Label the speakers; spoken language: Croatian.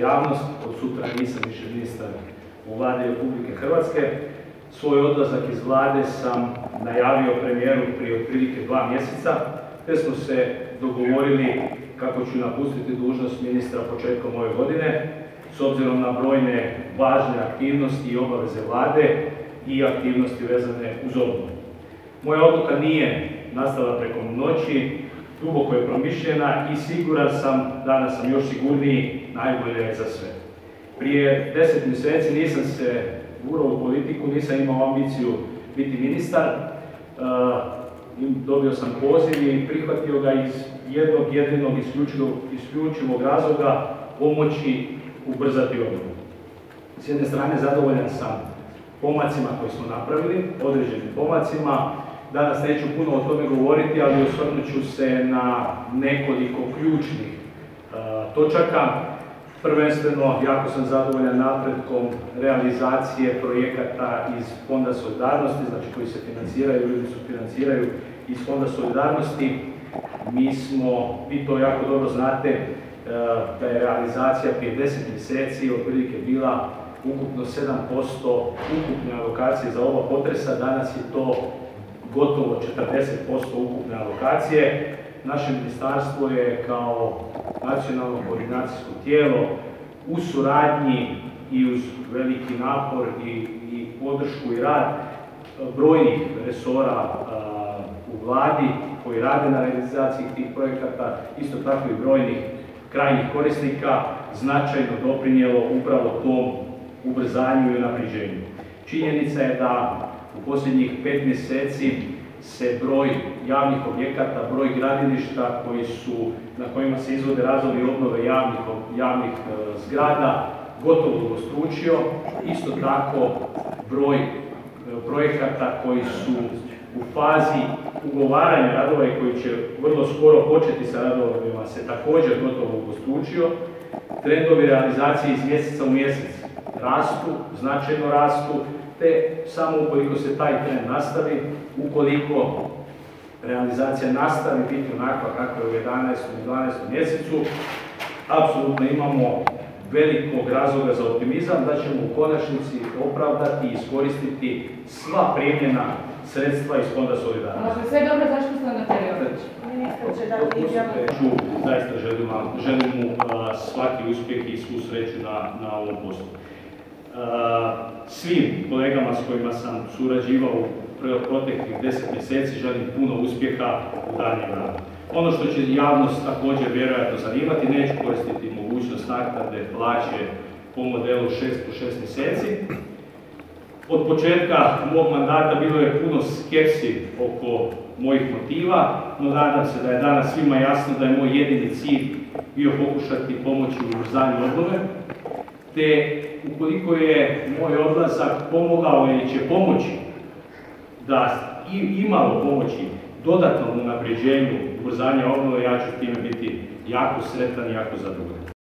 Speaker 1: javnost, od sutra nisam više ministar u vladi Republike Hrvatske. Svoj odlazak iz vlade sam najavio premijeru prije otprilike dva mjeseca, te smo se dogovorili kako ću napustiti dužnost ministra početkom ove godine, s obzirom na brojne važne aktivnosti i obaveze vlade i aktivnosti vezane uz obnovu. Moja odluka nije nastala preko noći, duboko je promišljena i siguran sam, danas sam još sigurniji, najbolje je za sve. Prije deset mjeseci nisam se gurao u politiku, nisam imao ambiciju biti ministar. E, dobio sam poziv i prihvatio ga iz jednog jedinog isključivog razloga pomoći ubrzati obnovu. S jedne strane zadovoljan sam pomacima koje smo napravili, određenim pomacima, Danas neću puno o tome govoriti, ali osvrnut ću se na nekoliko ključnih e, točaka. Prvenstveno, jako sam zadovoljan napretkom realizacije projekata iz Fonda solidarnosti, znači koji se financiraju ili su financiraju iz Fonda solidarnosti. Mi smo, vi to jako dobro znate, e, da je realizacija prije 10 mjeseci otprilike bila ukupno 7% ukupne alokacije za ova potresa, danas je to gotovo 40% ukupne alokacije. Naše ministarstvo je kao nacionalno koordinacijsko tijelo u suradnji i uz veliki napor i, i podršku i rad brojnih resora u vladi koji rade na realizaciji tih projekata, isto tako i brojnih krajnjih korisnika, značajno doprinijelo upravo tom ubrzanju i napriđenju. Činjenica je da u posljednjih pet mjeseci se broj javnih objekata, broj gradilišta na kojima se izvode razovi obnove javnih, e, zgrada gotovo udostručio. Isto tako broj e, projekata koji su u fazi ugovaranja radova i koji će vrlo skoro početi sa radovima se također gotovo udostručio. Trendovi realizacije iz mjeseca u mjesec rastu, značajno rastu, te samo ukoliko se taj trend nastavi, ukoliko realizacija nastavi biti onakva kako je u 11. i 12. mjesecu, apsolutno imamo velikog razloga za optimizam da ćemo u konačnici opravdati i iskoristiti sva primjena sredstva iz Fonda solidarnosti.
Speaker 2: Sve dobro, zašto ste na
Speaker 1: Ću, zaista želim, želim mu svaki uspjeh i svu sreću na, na ovom poslu svim kolegama s kojima sam surađivao u proteklih deset mjeseci želim puno uspjeha u daljnjem radu. Ono što će javnost također vjerojatno zanimati, neću koristiti mogućnost naknade plaće po modelu 6 po 6 mjeseci. Od početka mog mandata bilo je puno skepsi oko mojih motiva, no nadam se da je danas svima jasno da je moj jedini cilj bio pokušati pomoći u ubrzanju obnove, te ukoliko je moj odlazak pomogao ili će pomoći da imalo pomoći dodatnom unapređenju ubrzanja obnove, ja ću time biti jako sretan i jako zadovoljan.